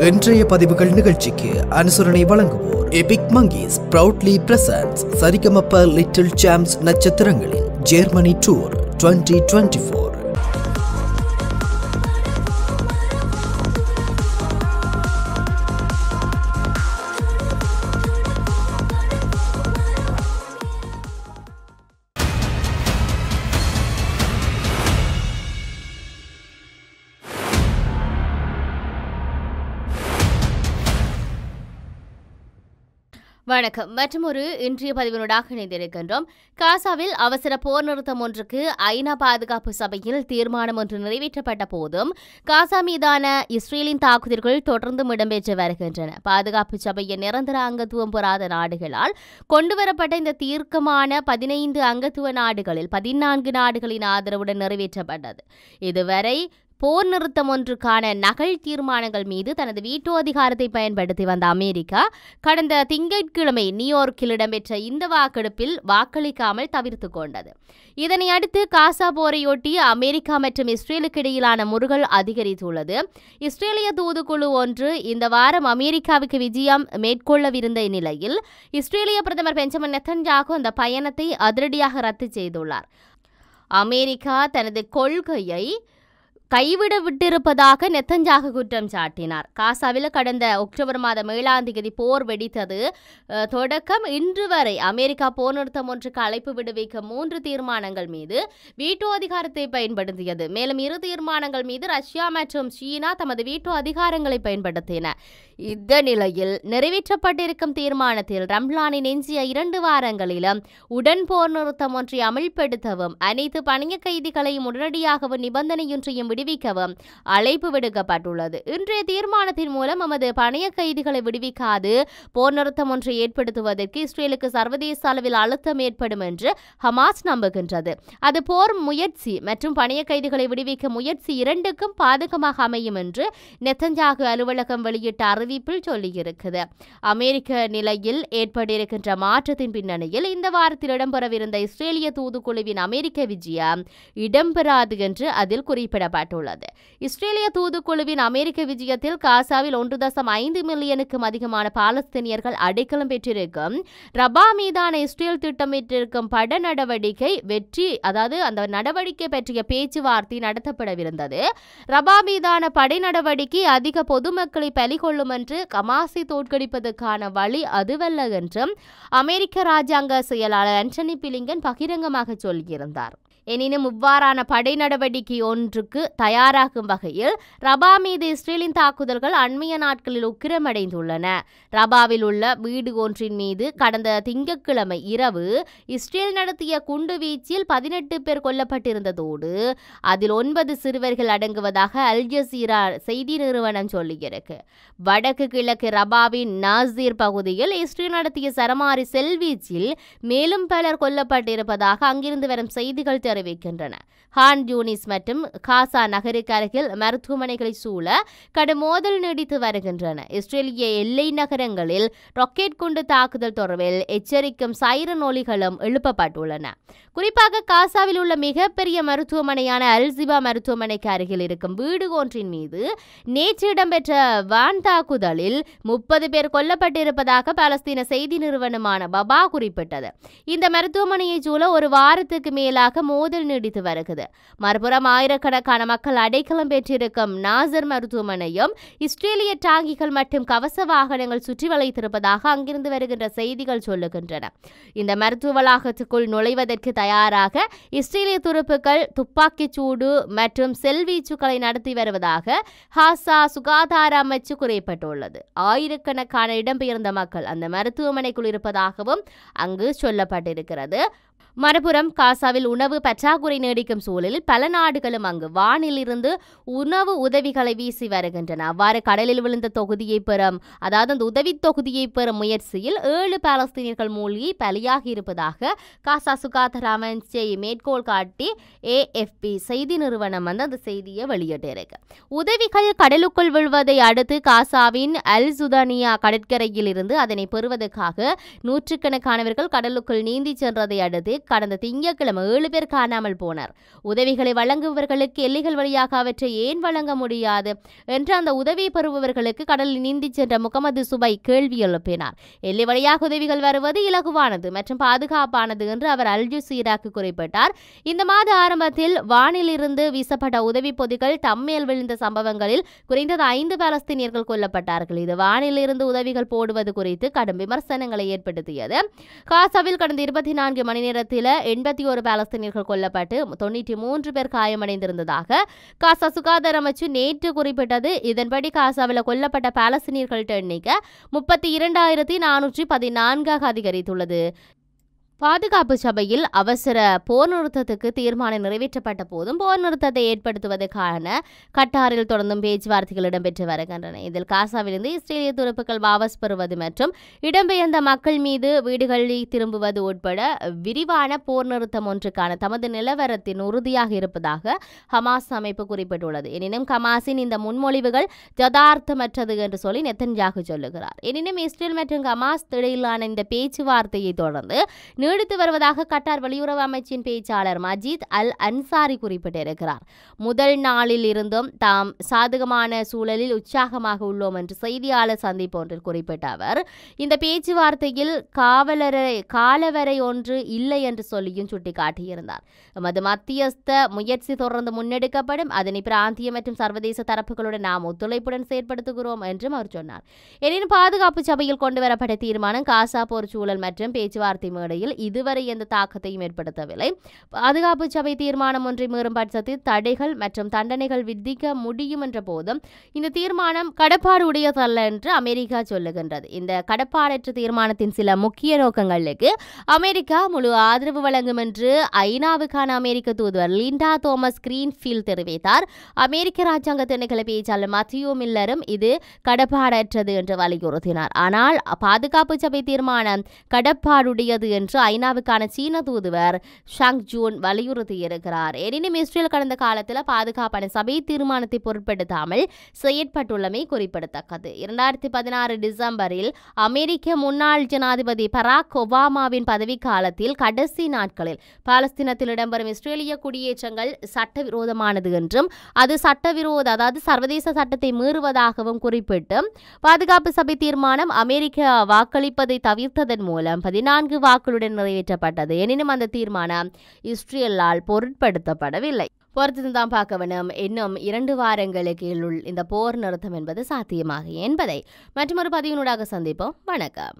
இன்றைய பதிவுகள் நிகழ்ச்சிக்கு அனுசரணை வழங்குவோர் Epic Monkeys proudly presents Saregamapa little champs நட்சத்திரங்களின் ஜெர்மனி டூர் 2024 வணக்கம். மற்றும் ஒரு இன்றைய பதிவினூடாக இணைந்திருக்கின்றோம். காசாவில் அவசர போர் நிறுத்தம் ஒன்றுக்கு ஐநா பாதுகாப்பு சபையில் தீர்மானம் ஒன்று நிறைவேற்றப்பட்ட போதும் காசா மீதான இஸ்ரேலின் தாக்குதல்கள் தொடர்ந்தும் இடம்பெற்று வருகின்றன. பாதுகாப்பு சபையின் நிரந்தர அங்கத்துவம் பெறாத நாடுகளால் கொண்டுவரப்பட்ட இந்த தீர்க்கமான பதினைந்து அங்கத்துவ நாடுகளில் பதினான்கு நாடுகளின் ஆதரவுடன் நிறைவேற்றப்பட்டது. இதுவரை போர் நிறுத்தம் ஒன்றுக்கான நகல் தீர்மானங்கள் மீது தனது வீட்டோ அதிகாரத்தை பயன்படுத்தி வந்த அமெரிக்கா கடந்த திங்கட்கிழமை நியூயார்க்கில் இடம்பெற்ற இந்த வாக்கெடுப்பில் வாக்களிக்காமல் தவிர்த்து கொண்டது. இதனை அடுத்து காசா போரையொட்டி அமெரிக்கா மற்றும் இஸ்ரேலுக்கு இடையிலான முருகல் அதிகரித்துள்ளது. இஸ்ரேலிய தூதுக்குழு ஒன்று இந்த வாரம் அமெரிக்காவுக்கு விஜயம் மேற்கொள்ளவிருந்த நிலையில் இஸ்ரேலிய பிரதமர் பெஞ்சமின் நெத்தன்யாகு அந்த பயணத்தை அதிரடியாக ரத்து செய்துள்ளார். அமெரிக்கா தனது கொள்கையை கைவிட விட்டிருப்பதாக நெத்தஞ்சாக குற்றம் சாட்டினார். காசாவில் கடந்த அக்டோபர் மாதம் ஏழாம் தேதி போர் வெடித்தது. தொடக்கம் இன்று வரை அமெரிக்கா போர் நிறுத்தம் ஒன்றுக்கு அழைப்பு விடுவிக்க மூன்று தீர்மானங்கள் மீது வீட்டோ அதிகாரத்தை பயன்படுத்தியது. மேலும் இரு தீர்மானங்கள் மீது ரஷ்யா மற்றும் சீனா தமது வீட்டோ அதிகாரங்களை பயன்படுத்தின. இந்த நிலையில் நிறைவேற்றப்பட்டிருக்கும் தீர்மானத்தில் ரம்லானின் எஞ்சிய இரண்டு வாரங்களிலும் உடன் போர் நிறுத்தம் ஒன்றை அமல்படுத்தவும் அனைத்து பணிய கைதிகளையும் உடனடியாகவும் நிபந்தனையொன்றையும் விடுவிக்கவும் அழைப்பு விடுக்கப்பட்டுள்ளது. இன்றைய தீர்மானத்தின் மூலம் நமது பணைய கைதிகளை விடுவிக்காது. போர் நிறுத்தம் ஒன்றை ஏற்படுத்துவதற்கு இஸ்ரேலுக்கு சர்வதேச அளவில் அழுத்தம் ஏற்படும் என்று ஹமாஸ் நம்புகின்றது. அது போர் முயற்சி மற்றும் பணைய கைதிகளை விடுவிக்க முயற்சி இரண்டுக்கும் பாதகமாக அமையும் என்று நெத்தஞ்சாகு அலுவலகம் வெளியிட்ட அறிவிப்பில் சொல்லியிருக்கிறது. அமெரிக்க நிலையில் ஏற்பட்டிருக்கின்ற மாற்றத்தின் பின்னணியில் இந்த வாரத்தில் இடம்பெறவிருந்த இஸ்ரேலிய தூதுக்குழுவின் அமெரிக்க விஜயம் இடம்பெறாது என்று அதில் குறிப்பிடப்பட்டுள்ளது. இஸ்ரேலிய தூதுக்குழுவின் அமெரிக்க விஜயத்தில் காசாவில் ஒன்று தசம் ஐந்து மில்லியனுக்கும் அதிகமான பாலஸ்தீனியர்கள் அடைக்கலம் பெற்றிருக்கும். ரபா மீதான இஸ்ரேல் திட்டமிட்டிருக்கும் பட நடவடிக்கை வெற்றி அதாவது அந்த நடவடிக்கை பற்றிய பேச்சுவார்த்தை நடத்தப்படவிருந்தது. ரபா மீதான படை நடவடிக்கை அதிக பொதுமக்களை பலிகொள்ளும் என்று கமாசி தோற்கடிப்பதற்கான வழி அதுவல்ல என்றும் அமெரிக்க ராஜாங்க செயலாளர் ஆண்டனி பிலிங்கன் பகிரங்கமாக சொல்லியிருந்தார். எனினும் இவ்வாறான படை நடவடிக்கை ஒன்றுக்கு தயாராகும் வகையில் ரபா மீது இஸ்ரேலின் தாக்குதல்கள் அண்மைய நாட்களில் உக்கிரமடைந்துள்ளன. ரபாவில் உள்ள வீடு ஒன்றின் மீது கடந்த திங்கட்கிழமை இரவு இஸ்ரேல் நடத்திய குண்டு வீச்சில் பதினெட்டு பேர் கொல்லப்பட்டிருந்ததோடு அதில் ஒன்பது சிறுவர்கள் அடங்குவதாக அல் ஜசீரா செய்தி நிறுவனம் சொல்லியிருக்கு. வடக்கு கிழக்கு ரபாவின் நாசீர் பகுதியில் இஸ்ரேல் நடத்திய சரமாரி செல்வீச்சில் மேலும் பலர் கொல்லப்பட்டிருப்பதாக அங்கிருந்து வரும் செய்திகள் தெரிவிக்கின்றன ஹான் யூனிஸ் மற்றும் காசா நகருக்கு அருகில் மருத்துவமனைகளை சூழ கடும் மோதல் நீடித்து வருகின்றன. இஸ்ரேலிய எல்லை நகரங்களில் ராக்கெட் குண்டு தாக்குதல் தொடர்பில் எச்சரிக்கும் சைரன் ஒலிகளும் எழுப்பப்பட்டுள்ளன. குறிப்பாக காசாவில் உள்ள மிகப்பெரிய மருத்துவமனையான அல்சிபா மருத்துவமனைக்கு அருகில் இருக்கும் வீடு ஒன்றின் மீது நேற்று இடம்பெற்ற வான் தாக்குதலில் முப்பது பேர் கொல்லப்பட்டிருப்பதாக பாலஸ்தீன செய்தி நிறுவனமான பபா குறிப்பிட்டது. இந்த மருத்துவமனையை சூழ ஒரு வாரத்துக்கு மேலாக மோதல் நீடித்து வருகிறது. மறுபுறம் ஆயிரக்கணக்கான மக்கள் அடைக்கலம் பெற்றிருக்கும் நாசர் மருத்துவமனையும் இஸ்ரேலிய டாங்கிகள் மற்றும் கவச வாகனங்கள் சுற்றி வளைத்திருப்பதாக அங்கிருந்து வருகின்ற செய்திகள் சொல்லுகின்றன. இந்த மருத்துவ வளாகத்துக்குள் நுழைவதற்கு தயாராக இஸ்ரேலிய துருப்புக்கள் துப்பாக்கிச் சூடு மற்றும் செல்வீச்சுக்களை நடத்தி வருவதாக ஹாசா சுகாதார அமைச்சு குறைப்பட்டுள்ளது. ஆயிரக்கணக்கான இடம்பெயர்ந்த மக்கள் அந்த மருத்துவமனைக்குள் இருப்பதாகவும் அங்கு சொல்லப்பட்டிருக்கிறது. மறுபுறம் காசாவில் உணவு பற்றாக்குறை நீடிக்கும் சூழலில் பல நாடுகளும் அங்கு வானிலிருந்து உணவு உதவிகளை வீசி வருகின்றன. அவ்வாறு கடலில் விழுந்த தொகுதியை பெறும் அதாவது அந்த உதவி தொகுதியை பெறும் முயற்சியில் ஏழு பாலஸ்தீனியர்கள் மூழ்கி பலியாகி இருப்பதாக காசா சுகாதார அமைச்சை மேற்கோள் காட்டி ஏஎஃப்பி செய்தி நிறுவனம் வந்து அந்த செய்தியை வெளியிட்டிருக்கு. உதவிகள் கடலுக்குள் விழுவதை அடுத்து காசாவின் அல் சுதானியா கடற்கரையில் இருந்து அதனை பெறுவதற்காக நூற்றுக்கணக்கானவர்கள் கடலுக்குள் நீந்தி சென்றதை அடுத்து வைத்து கடந்த திங்கட்கிழமை ஏழு பேர் காணாமல் போனர். உதவிகளை வழங்குபவர்களுக்கு எல்லைகள் வழியாக அவற்றை ஏன் வழங்க முடியாது என்று அந்த உதவி பெறுபவர்களுக்கு கடலில் நீந்தி சென்ற முகமது சுபை கேள்வி எழுப்பினார். எல்லை வழியாக உதவிகள் வருவது இலகுவானது மற்றும் பாதுகாப்பானது என்று அவர் அல்ஜுசீராக்கு குறிப்பிட்டார். இந்த மாத ஆரம்பத்தில் வானிலிருந்து வீசப்பட்ட உதவி பொதிகள் தம்மேல் விழுந்த சம்பவங்களில் குறைந்தது ஐந்து பாலஸ்தீனியர்கள் கொல்லப்பட்டார்கள். இது வானிலிருந்து உதவிகள் போடுவது குறித்து கடும் விமர்சனங்களை ஏற்படுத்தியது. காசாவில் கடந்த இருபத்தி நான்கு மணி நேர நேரத்தில் எண்பத்தி ஒரு பாலஸ்தீனியர்கள் கொல்லப்பட்டு தொண்ணூற்றி மூன்று பேர் காயமடைந்திருந்ததாக காசா சுகாதார அமைச்சு நேற்று குறிப்பிட்டது. இதன்படி காசாவில் கொல்லப்பட்ட பாலஸ்தீனியர்கள்ட்ட எண்ணிக்கை முப்பத்தி இரண்டாயிரத்தி நானூற்றி பதினான்காக அதிகரித்துள்ளது. பாதுகாப்பு சபையில் அவசர போர் நிறுத்தத்துக்கு தீர்மானம் நிறைவேற்றப்பட்ட போதும் போர் நிறுத்தத்தை ஏற்படுத்துவதற்கான கட்டாரில் தொடர்ந்தும் பேச்சுவார்த்தைகள் இடம்பெற்று வருகின்றன. இதில் காசாவிலிருந்து இஸ்ரேலிய துருப்புக்கள் வாபஸ் பெறுவது மற்றும் இடம்பெயர்ந்த மக்கள் மீது வீடுகளில் திரும்புவது உட்பட விரிவான போர் நிறுத்தம் ஒன்றுக்கான தமது நிலவரத்தின் உறுதியாக இருப்பதாக ஹமாஸ் அமைப்பு குறிப்பிட்டுள்ளது. எனினும் ஹமாஸின் இந்த முன்மொழிவுகள் யதார்த்தமற்றது என்று சொல்லி நெத்தன்ஜாகு சொல்லுகிறார். எனினும் இஸ்ரேல் மற்றும் ஹமாஸ் இடையிலான இந்த பேச்சுவார்த்தையை தொடர்ந்து நீடித்து வருவதாக கட்டார் வெளியுறவு அமைச்சின் பேச்சாளர் மஜீத் அல் அன்சாரி குறிப்பிட்டிருக்கிறார். முதல் நாளில் இருந்தும் தாம் சாதகமான சூழலில் உற்சாகமாக உள்ளோம் என்று செய்தியாளர் சந்திப்பு ஒன்றில் குறிப்பிட்ட அவர் இந்த பேச்சுவார்த்தையில் காவலரை காலவரை ஒன்று இல்லை என்று சொல்லியும் சுட்டிக்காட்டியிருந்தார். எமது மத்தியஸ்த முயற்சி தொடர்ந்து முன்னெடுக்கப்படும் அதனை பிராந்திய மற்றும் சர்வதேச தரப்புகளுடன் நாம் ஒத்துழைப்புடன் செயற்படுத்துகிறோம் என்றும் அவர் சொன்னார். எனினும் பாதுகாப்பு சபையில் கொண்டுவரப்பட்ட தீர்மானம் காசா போர் சூழல் மற்றும் பேச்சுவார்த்தை மேடையில் இதுவரை எந்த தாக்கத்தையும் ஏற்படுத்தவில்லை. பாதுகாப்பு சபை தீர்மானம் ஒன்றை மீறும் பட்சத்தில் தடைகள் மற்றும் தண்டனைகள் விதிக்க முடியும் என்ற போதும் இந்த தீர்மானம் கடப்பாடு உடையதல்ல என்று அமெரிக்கா சொல்லுகின்றது. இந்த கடப்பாடற்ற தீர்மானத்தின் சில முக்கிய நோக்கங்களுக்கு அமெரிக்கா முழு ஆதரவு வழங்கும் என்று ஐநாவுக்கான அமெரிக்க தூதுவர் லிண்டா தோமஸ் கிரீன்ஃபீல்ட் தெரிவித்தார். அமெரிக்க ராஜாங்க திணைக்கள பேச்சாளர் மத்தியோ மில்லரும் இது கடப்பாடற்றது என்று வலியுறுத்தினார். ஆனால் பாதுகாப்பு சபை தீர்மானம் கடப்பாடுடையது என்று ஐநாவுக்கான சீன தூதுவர் ஷாங் ஜூன் வலியுறுத்தியிருக்கிறார். எனினும் இஸ்ரேல் கடந்த காலத்தில் பாதுகாப்பான சபை தீர்மானத்தை பொருட்படுத்தாமல் செயற்பட்டுள்ளமை குறிப்பிடத்தக்கது. இரண்டாயிரத்தி பதினாறு டிசம்பரில் அமெரிக்க முன்னாள் ஜனாதிபதி பராக் ஒபாமாவின் பதவிக்காலத்தில் கடைசி நாட்களில் பாலஸ்தீனத்தில் இடம்பெறும் இஸ்ரேலிய குடியேற்றங்கள் சட்டவிரோதமானது என்றும் அது சட்டவிரோத அதாவது சர்வதேச சட்டத்தை மீறுவதாகவும் குறிப்பிட்டு பாதுகாப்பு சபை தீர்மானம் அமெரிக்க வாக்களிப்பதை தவிர்த்ததன் மூலம் பதினான்கு வாக்குகளுடன் நிறைவேற்றப்பட்டது. எனினும் அந்த தீர்மானம் இஸ்ரேலால் பொருட்படுத்தப்படவில்லை. பொறுத்து தான் பார்க்க வேணும். இன்னும் இரண்டு வாரங்களுக்கு இந்த போர் நிறுத்தம் என்பது சாத்தியமாக என்பதை. மற்றொரு பதிவினூடாக சந்திப்போம். வணக்கம்.